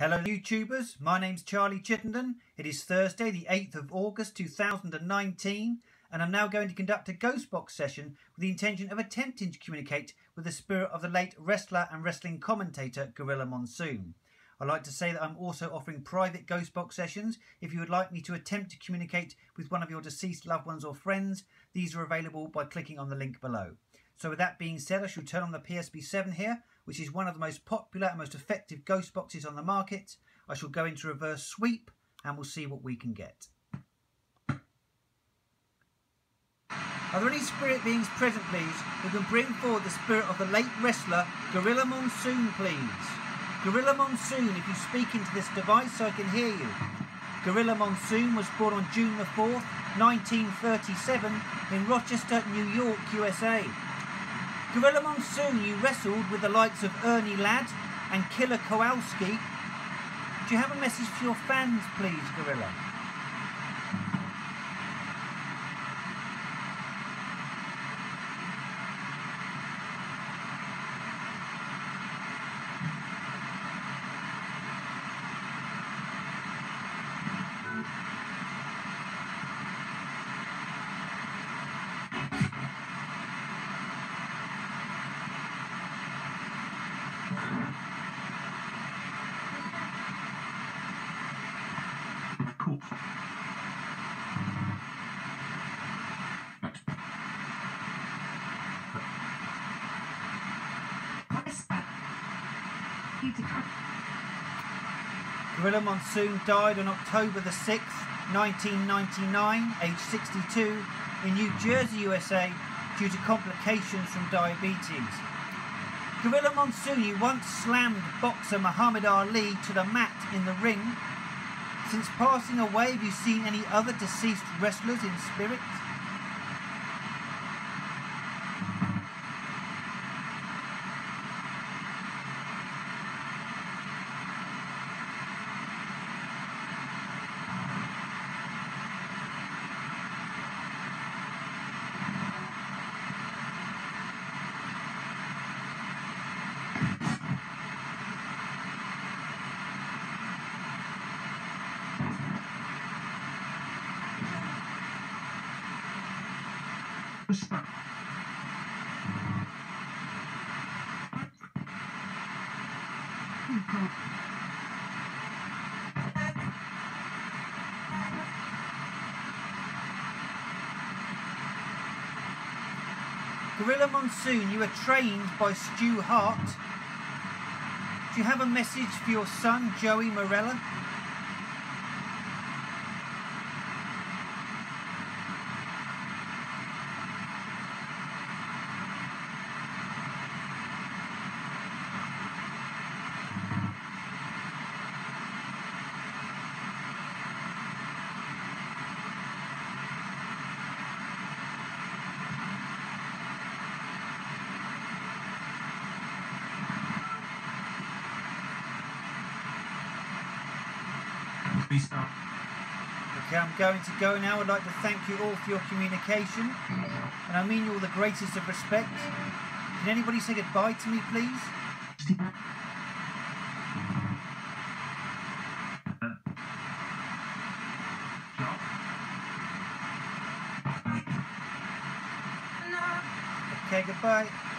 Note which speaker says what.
Speaker 1: Hello YouTubers, my name's Charlie Chittenden. It is Thursday the 8th of August 2019 and I'm now going to conduct a ghost box session with the intention of attempting to communicate with the spirit of the late wrestler and wrestling commentator Gorilla Monsoon. I'd like to say that I'm also offering private ghost box sessions. If you would like me to attempt to communicate with one of your deceased loved ones or friends, these are available by clicking on the link below. So with that being said, I shall turn on the PSB 7 here which is one of the most popular and most effective ghost boxes on the market. I shall go into reverse sweep and we'll see what we can get. Are there any spirit beings present, please, who can bring forward the spirit of the late wrestler, Gorilla Monsoon, please? Gorilla Monsoon, if you speak into this device so I can hear you. Gorilla Monsoon was born on June the 4th, 1937 in Rochester, New York, USA. Gorilla Monsoon, you wrestled with the likes of Ernie Ladd and Killer Kowalski. Do you have a message for your fans, please, Gorilla? Gorilla Monsoon died on October the 6th, 1999, aged 62, in New Jersey, USA, due to complications from diabetes. Gorilla Monsoon, you once slammed boxer Muhammad Ali to the mat in the ring. Since passing away, have you seen any other deceased wrestlers in spirit? Gorilla Monsoon, you are trained by Stu Hart. Do you have a message for your son, Joey Okay, I'm going to go now. I'd like to thank you all for your communication. And I mean you all the greatest of respect. Can anybody say goodbye to me, please? Okay, goodbye.